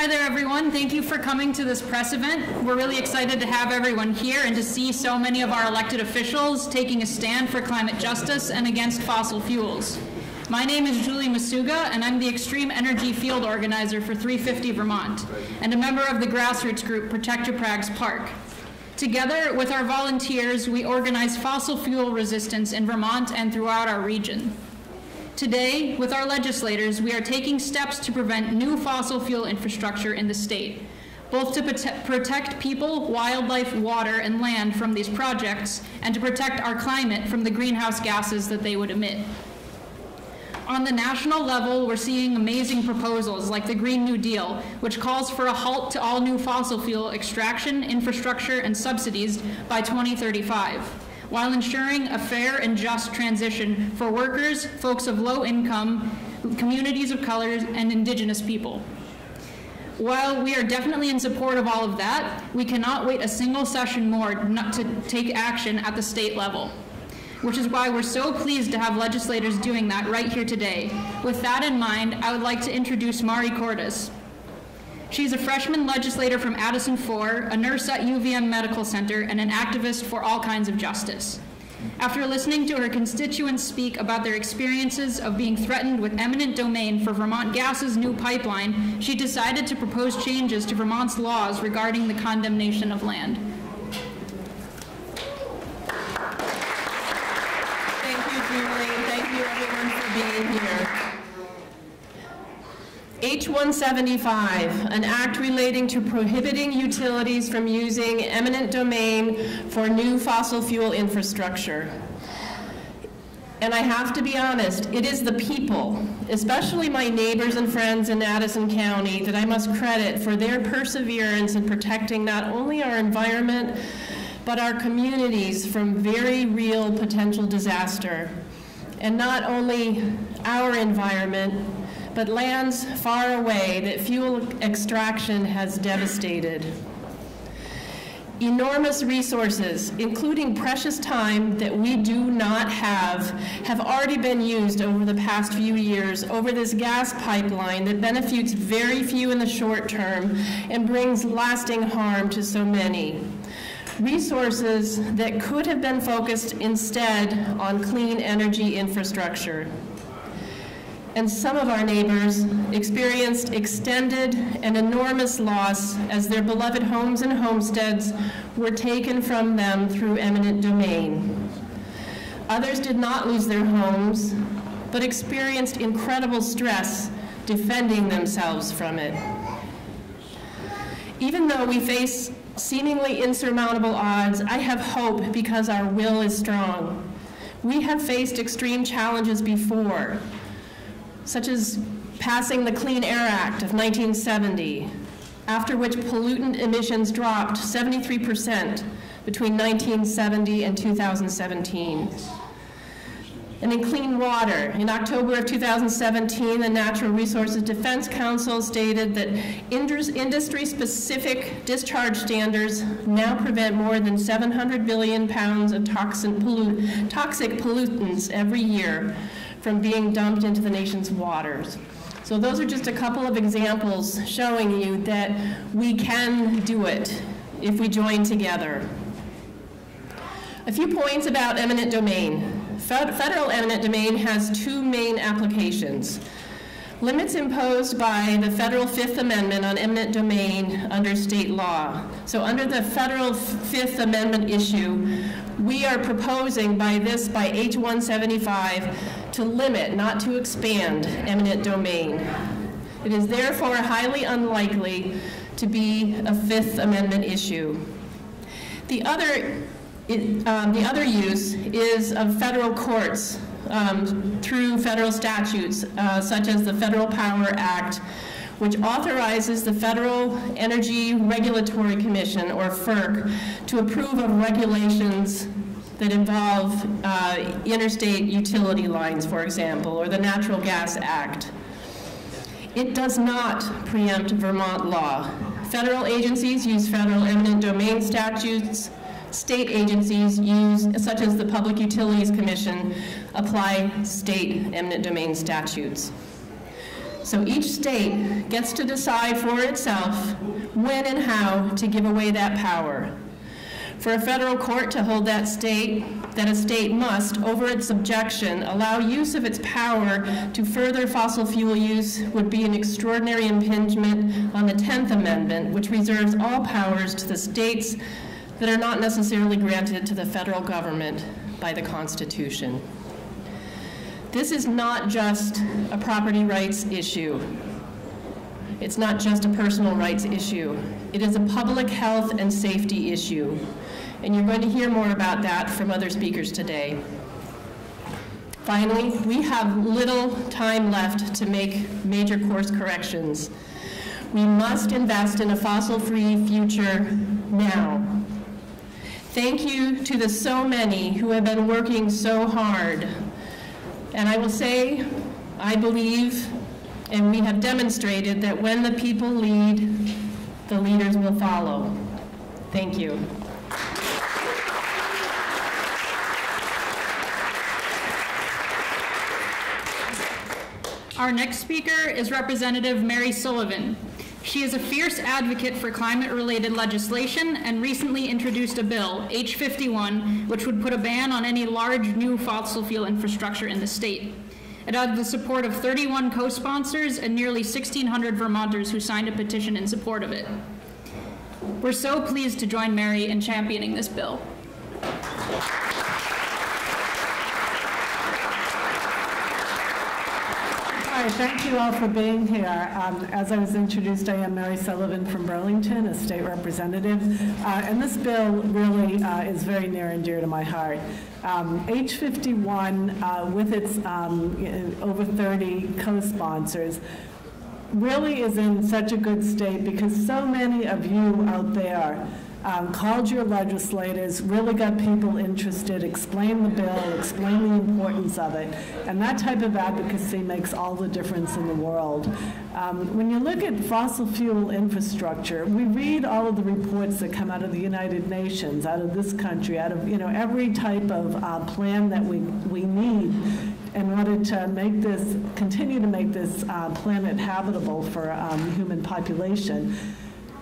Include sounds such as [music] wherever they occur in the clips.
Hi there, everyone. Thank you for coming to this press event. We're really excited to have everyone here and to see so many of our elected officials taking a stand for climate justice and against fossil fuels. My name is Julie Masuga, and I'm the Extreme Energy Field Organizer for 350 Vermont, and a member of the grassroots group Protect Geprags Park. Together with our volunteers, we organize fossil fuel resistance in Vermont and throughout our region. Today, with our legislators, we are taking steps to prevent new fossil fuel infrastructure in the state, both to prote protect people, wildlife, water, and land from these projects, and to protect our climate from the greenhouse gases that they would emit. On the national level, we're seeing amazing proposals like the Green New Deal, which calls for a halt to all new fossil fuel extraction, infrastructure, and subsidies by 2035 while ensuring a fair and just transition for workers, folks of low income, communities of color, and indigenous people. While we are definitely in support of all of that, we cannot wait a single session more not to take action at the state level, which is why we're so pleased to have legislators doing that right here today. With that in mind, I would like to introduce Mari Cordes. She's a freshman legislator from Addison 4, a nurse at UVM Medical Center, and an activist for all kinds of justice. After listening to her constituents speak about their experiences of being threatened with eminent domain for Vermont Gas's new pipeline, she decided to propose changes to Vermont's laws regarding the condemnation of land. Thank you, Julie. Thank you, everyone, for being here. H-175, an act relating to prohibiting utilities from using eminent domain for new fossil fuel infrastructure. And I have to be honest, it is the people, especially my neighbors and friends in Addison County, that I must credit for their perseverance in protecting not only our environment, but our communities from very real potential disaster. And not only our environment, but lands far away that fuel extraction has devastated. Enormous resources, including precious time that we do not have, have already been used over the past few years over this gas pipeline that benefits very few in the short term and brings lasting harm to so many resources that could have been focused instead on clean energy infrastructure and some of our neighbors experienced extended and enormous loss as their beloved homes and homesteads were taken from them through eminent domain. Others did not lose their homes, but experienced incredible stress defending themselves from it. Even though we face seemingly insurmountable odds, I have hope because our will is strong. We have faced extreme challenges before, such as passing the Clean Air Act of 1970, after which pollutant emissions dropped 73% between 1970 and 2017. And in clean water, in October of 2017, the Natural Resources Defense Council stated that industry-specific discharge standards now prevent more than 700 billion pounds of toxic, pollu toxic pollutants every year from being dumped into the nation's waters. So those are just a couple of examples showing you that we can do it if we join together. A few points about eminent domain. Federal eminent domain has two main applications. Limits imposed by the federal Fifth Amendment on eminent domain under state law. So under the federal Fifth Amendment issue, we are proposing by this, by H175, to limit, not to expand, eminent domain. It is therefore highly unlikely to be a Fifth Amendment issue. The other, um, the other use is of federal courts um, through federal statutes, uh, such as the Federal Power Act, which authorizes the Federal Energy Regulatory Commission, or FERC, to approve of regulations that involve uh, interstate utility lines, for example, or the Natural Gas Act. It does not preempt Vermont law. Federal agencies use federal eminent domain statutes. State agencies use, such as the Public Utilities Commission, apply state eminent domain statutes. So each state gets to decide for itself when and how to give away that power. For a federal court to hold that state, that a state must, over its objection, allow use of its power to further fossil fuel use would be an extraordinary impingement on the 10th Amendment, which reserves all powers to the states that are not necessarily granted to the federal government by the Constitution. This is not just a property rights issue. It's not just a personal rights issue. It is a public health and safety issue. And you're going to hear more about that from other speakers today. Finally, we have little time left to make major course corrections. We must invest in a fossil-free future now. Thank you to the so many who have been working so hard. And I will say, I believe, and we have demonstrated that when the people lead, the leaders will follow. Thank you. Our next speaker is Representative Mary Sullivan. She is a fierce advocate for climate-related legislation and recently introduced a bill, H51, which would put a ban on any large new fossil fuel infrastructure in the state. It had the support of 31 co-sponsors and nearly 1,600 Vermonters who signed a petition in support of it. We're so pleased to join Mary in championing this bill. Hi, thank you all for being here. Um, as I was introduced, I am Mary Sullivan from Burlington, a state representative, uh, and this bill really uh, is very near and dear to my heart. Um, H51, uh, with its um, over 30 co-sponsors, really is in such a good state because so many of you out there um, called your legislators, really got people interested, explained the bill, explained the importance of it, and that type of advocacy makes all the difference in the world. Um, when you look at fossil fuel infrastructure, we read all of the reports that come out of the United Nations, out of this country, out of you know every type of uh, plan that we we need in order to make this continue to make this uh, planet habitable for um, human population.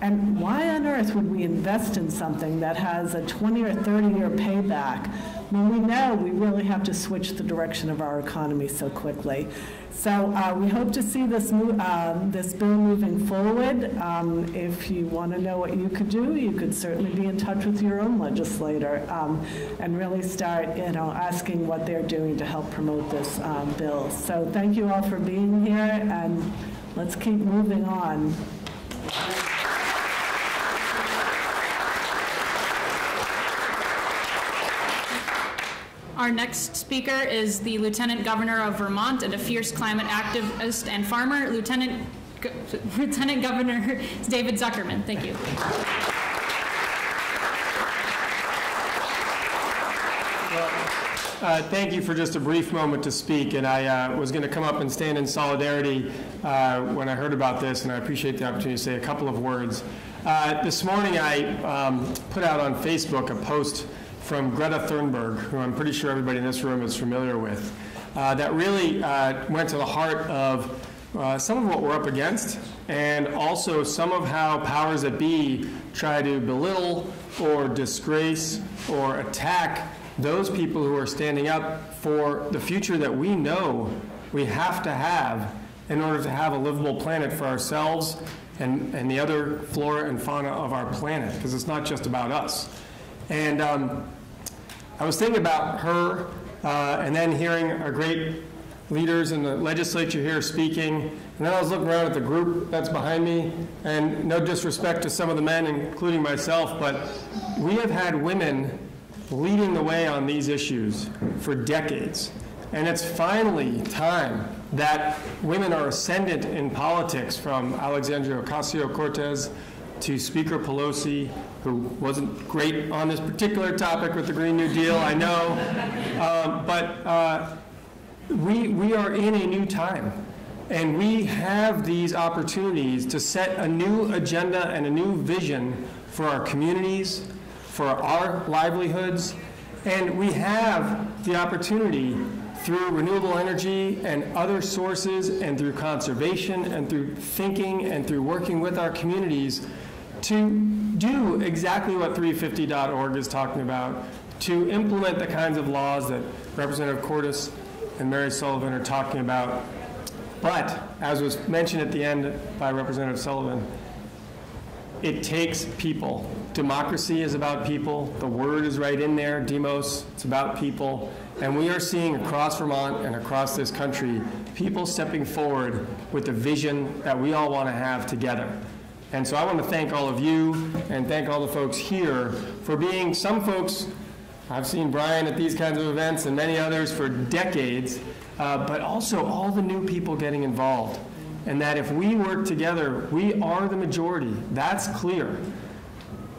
And why on earth would we invest in something that has a 20 or 30 year payback when we know we really have to switch the direction of our economy so quickly? So uh, we hope to see this, uh, this bill moving forward. Um, if you want to know what you could do, you could certainly be in touch with your own legislator um, and really start, you know, asking what they're doing to help promote this um, bill. So thank you all for being here, and let's keep moving on. Our next speaker is the Lieutenant Governor of Vermont and a fierce climate activist and farmer, Lieutenant, Go [laughs] Lieutenant Governor David Zuckerman. Thank you. Uh, thank you for just a brief moment to speak. And I uh, was going to come up and stand in solidarity uh, when I heard about this, and I appreciate the opportunity to say a couple of words. Uh, this morning, I um, put out on Facebook a post from Greta Thunberg, who I'm pretty sure everybody in this room is familiar with, uh, that really uh, went to the heart of uh, some of what we're up against and also some of how powers that be try to belittle or disgrace or attack those people who are standing up for the future that we know we have to have in order to have a livable planet for ourselves and, and the other flora and fauna of our planet, because it's not just about us. And um, I was thinking about her uh, and then hearing our great leaders in the legislature here speaking. And then I was looking around at the group that's behind me, and no disrespect to some of the men, including myself, but we have had women leading the way on these issues for decades. And it's finally time that women are ascendant in politics from Alexandria Ocasio Cortez to Speaker Pelosi, who wasn't great on this particular topic with the Green New Deal, I know. Um, but uh, we, we are in a new time. And we have these opportunities to set a new agenda and a new vision for our communities, for our livelihoods, and we have the opportunity through renewable energy and other sources, and through conservation, and through thinking, and through working with our communities to do exactly what 350.org is talking about, to implement the kinds of laws that Representative Cordes and Mary Sullivan are talking about. But, as was mentioned at the end by Representative Sullivan, it takes people. Democracy is about people. The word is right in there, demos, it's about people. And we are seeing across Vermont and across this country people stepping forward with the vision that we all want to have together. And so I want to thank all of you and thank all the folks here for being some folks. I've seen Brian at these kinds of events and many others for decades, uh, but also all the new people getting involved. And that if we work together, we are the majority. That's clear.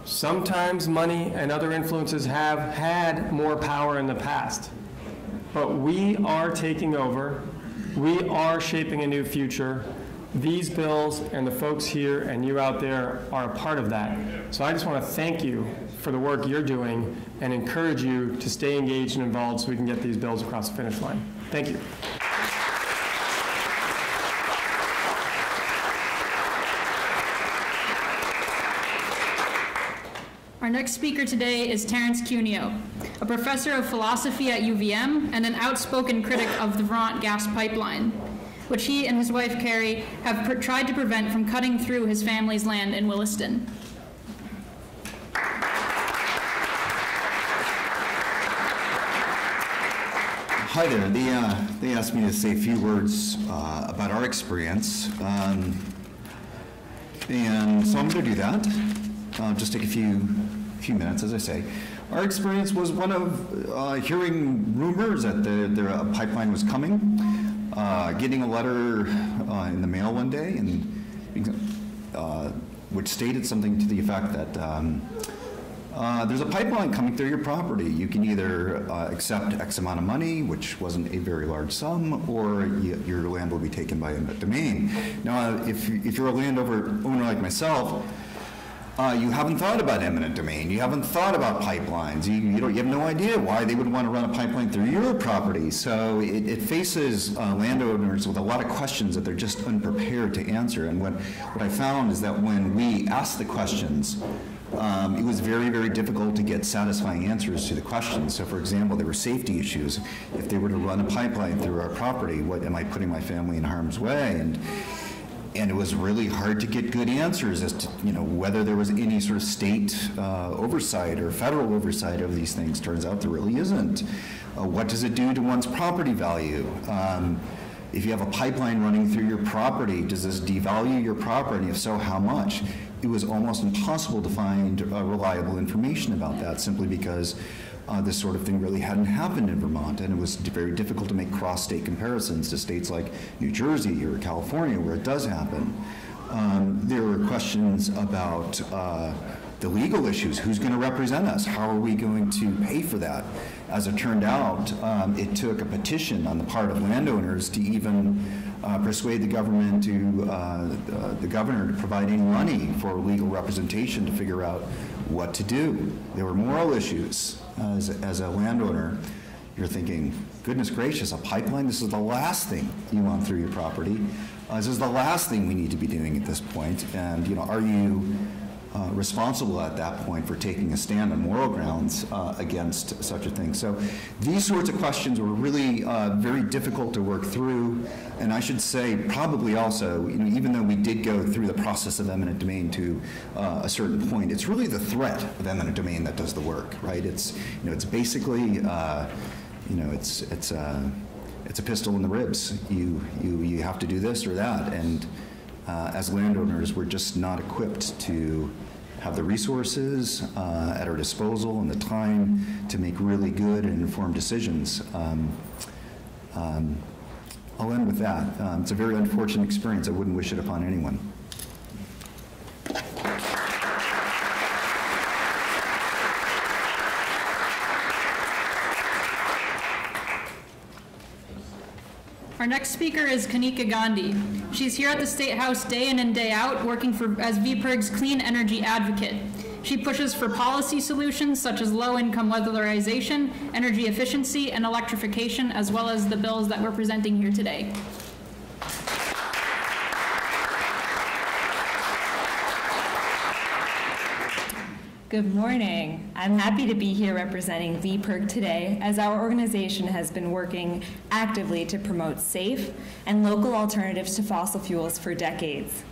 Sometimes money and other influences have had more power in the past. But we are taking over. We are shaping a new future. These bills and the folks here and you out there are a part of that. So I just want to thank you for the work you're doing and encourage you to stay engaged and involved so we can get these bills across the finish line. Thank you. Our next speaker today is Terence Cuneo, a professor of philosophy at UVM and an outspoken critic of the Vermont gas pipeline, which he and his wife Carrie have tried to prevent from cutting through his family's land in Williston. Hi there. They, uh, they asked me to say a few words uh, about our experience. Um, and so I'm going to do that. Uh, just take a few, few minutes, as I say. Our experience was one of uh, hearing rumors that the, the pipeline was coming, uh, getting a letter uh, in the mail one day, and uh, which stated something to the effect that um, uh, there's a pipeline coming through your property. You can either uh, accept X amount of money, which wasn't a very large sum, or you, your land will be taken by eminent domain. Now, if, if you're a landowner owner like myself, uh, you haven't thought about eminent domain. You haven't thought about pipelines. You, you, don't, you have no idea why they would want to run a pipeline through your property. So it, it faces uh, landowners with a lot of questions that they're just unprepared to answer. And what, what I found is that when we asked the questions, um, it was very, very difficult to get satisfying answers to the questions. So, for example, there were safety issues. If they were to run a pipeline through our property, what am I putting my family in harm's way? And and it was really hard to get good answers as to you know whether there was any sort of state uh, oversight or federal oversight of these things. Turns out there really isn't. Uh, what does it do to one's property value? Um, if you have a pipeline running through your property, does this devalue your property? If so, how much? It was almost impossible to find uh, reliable information about that simply because uh, this sort of thing really hadn't happened in Vermont, and it was very difficult to make cross-state comparisons to states like New Jersey or California where it does happen. Um, there were questions about uh, the legal issues. Who's going to represent us? How are we going to pay for that? As it turned out, um, it took a petition on the part of landowners to even uh, persuade the government to, uh, the governor to provide any money for legal representation to figure out what to do. There were moral issues. As, as a landowner, you're thinking, goodness gracious, a pipeline? This is the last thing you want through your property. Uh, this is the last thing we need to be doing at this point. And, you know, are you uh, responsible at that point for taking a stand on moral grounds uh, against such a thing. So these sorts of questions were really uh, very difficult to work through, and I should say probably also, you know, even though we did go through the process of eminent domain to uh, a certain point, it's really the threat of eminent domain that does the work, right? It's you know, it's basically, uh, you know, it's it's it's a pistol in the ribs. You you you have to do this or that, and uh, as landowners, we're just not equipped to have the resources uh, at our disposal and the time to make really good and informed decisions. Um, um, I'll end with that. Um, it's a very unfortunate experience. I wouldn't wish it upon anyone. Our next speaker is Kanika Gandhi. She's here at the State House day in and day out, working for as VPIRG's clean energy advocate. She pushes for policy solutions such as low-income weatherization, energy efficiency, and electrification, as well as the bills that we're presenting here today. Good morning. I'm happy to be here representing VPIRG today as our organization has been working actively to promote safe and local alternatives to fossil fuels for decades.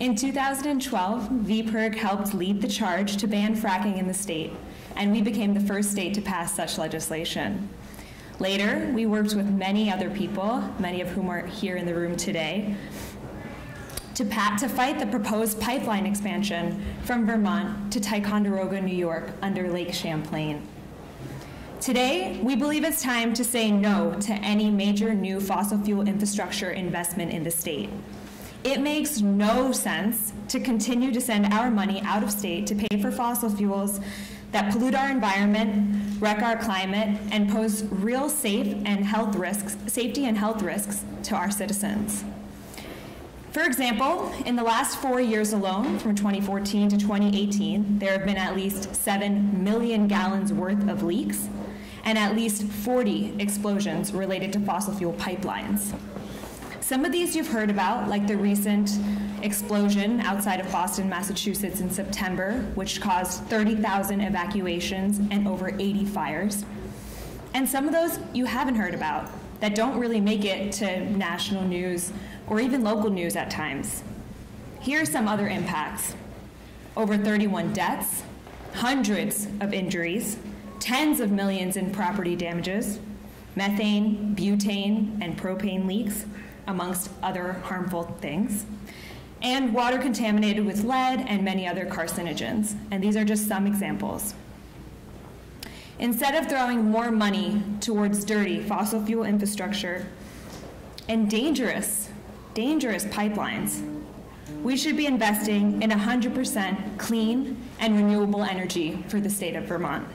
In 2012, VPIRG helped lead the charge to ban fracking in the state, and we became the first state to pass such legislation. Later, we worked with many other people, many of whom are here in the room today, to, pat, to fight the proposed pipeline expansion from Vermont to Ticonderoga, New York, under Lake Champlain. Today, we believe it's time to say no to any major new fossil fuel infrastructure investment in the state. It makes no sense to continue to send our money out of state to pay for fossil fuels that pollute our environment, wreck our climate, and pose real safe and health risks, safety and health risks to our citizens. For example, in the last four years alone, from 2014 to 2018, there have been at least 7 million gallons worth of leaks and at least 40 explosions related to fossil fuel pipelines. Some of these you've heard about, like the recent explosion outside of Boston, Massachusetts in September, which caused 30,000 evacuations and over 80 fires. And some of those you haven't heard about that don't really make it to national news or even local news at times. Here are some other impacts over 31 deaths, hundreds of injuries, tens of millions in property damages, methane, butane, and propane leaks, amongst other harmful things, and water contaminated with lead and many other carcinogens. And these are just some examples. Instead of throwing more money towards dirty fossil fuel infrastructure and dangerous dangerous pipelines. We should be investing in 100% clean and renewable energy for the state of Vermont.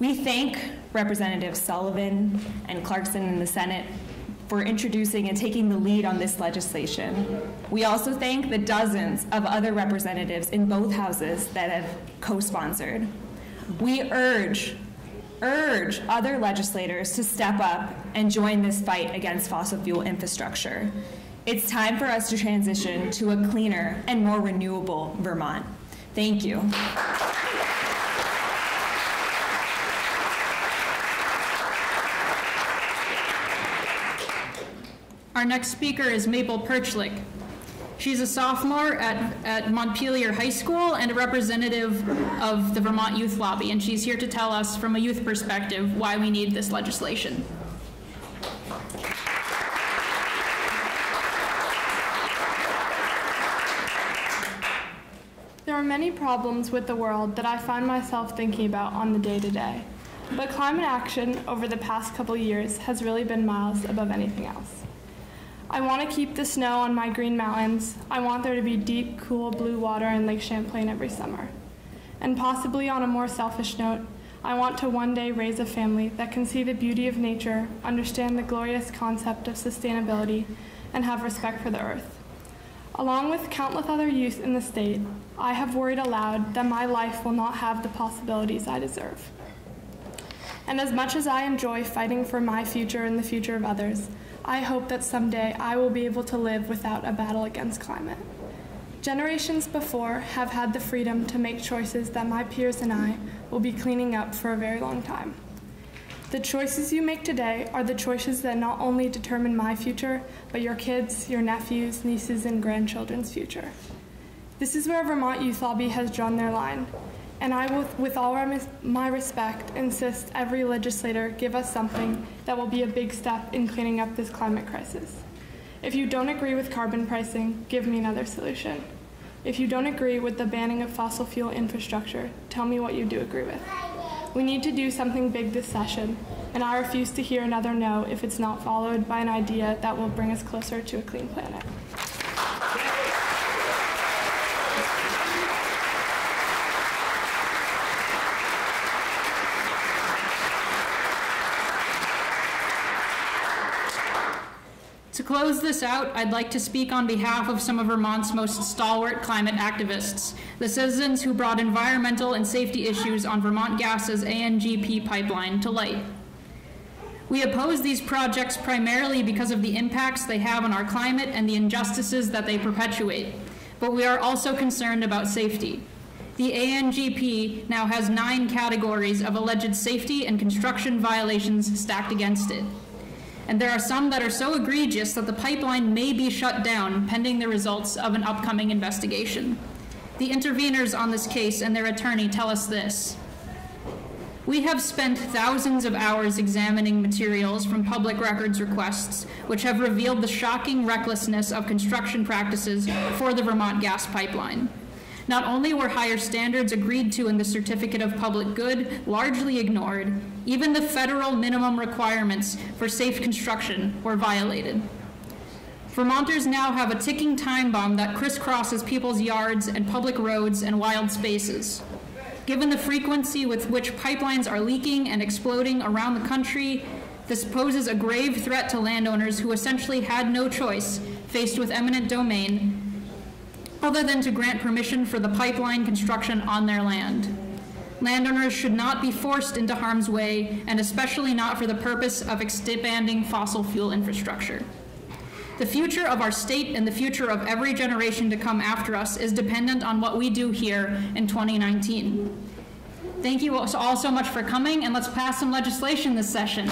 We thank Representatives Sullivan and Clarkson in the Senate for introducing and taking the lead on this legislation. We also thank the dozens of other representatives in both houses that have co-sponsored. We urge urge other legislators to step up and join this fight against fossil fuel infrastructure. It's time for us to transition to a cleaner and more renewable Vermont. Thank you. Our next speaker is Maple Perchlik. She's a sophomore at, at Montpelier High School and a representative of the Vermont Youth Lobby, and she's here to tell us from a youth perspective why we need this legislation. There are many problems with the world that I find myself thinking about on the day to day. But climate action over the past couple years has really been miles above anything else. I want to keep the snow on my green mountains. I want there to be deep, cool blue water in Lake Champlain every summer. And possibly on a more selfish note, I want to one day raise a family that can see the beauty of nature, understand the glorious concept of sustainability, and have respect for the earth. Along with countless other youth in the state, I have worried aloud that my life will not have the possibilities I deserve. And as much as I enjoy fighting for my future and the future of others, I hope that someday I will be able to live without a battle against climate. Generations before have had the freedom to make choices that my peers and I will be cleaning up for a very long time. The choices you make today are the choices that not only determine my future, but your kids, your nephews, nieces, and grandchildren's future. This is where Vermont Youth Lobby has drawn their line, and I will, with all my respect, insist every legislator give us something that will be a big step in cleaning up this climate crisis. If you don't agree with carbon pricing, give me another solution. If you don't agree with the banning of fossil fuel infrastructure, tell me what you do agree with. We need to do something big this session, and I refuse to hear another no if it's not followed by an idea that will bring us closer to a clean planet. To close this out, I'd like to speak on behalf of some of Vermont's most stalwart climate activists, the citizens who brought environmental and safety issues on Vermont Gas's ANGP pipeline to light. We oppose these projects primarily because of the impacts they have on our climate and the injustices that they perpetuate, but we are also concerned about safety. The ANGP now has nine categories of alleged safety and construction violations stacked against it. And there are some that are so egregious that the pipeline may be shut down pending the results of an upcoming investigation. The interveners on this case and their attorney tell us this. We have spent thousands of hours examining materials from public records requests, which have revealed the shocking recklessness of construction practices for the Vermont gas pipeline. Not only were higher standards agreed to in the Certificate of Public Good largely ignored, even the federal minimum requirements for safe construction were violated. Vermonters now have a ticking time bomb that crisscrosses people's yards and public roads and wild spaces. Given the frequency with which pipelines are leaking and exploding around the country, this poses a grave threat to landowners who essentially had no choice, faced with eminent domain, other than to grant permission for the pipeline construction on their land. Landowners should not be forced into harm's way, and especially not for the purpose of expanding fossil fuel infrastructure. The future of our state and the future of every generation to come after us is dependent on what we do here in 2019. Thank you all so much for coming, and let's pass some legislation this session.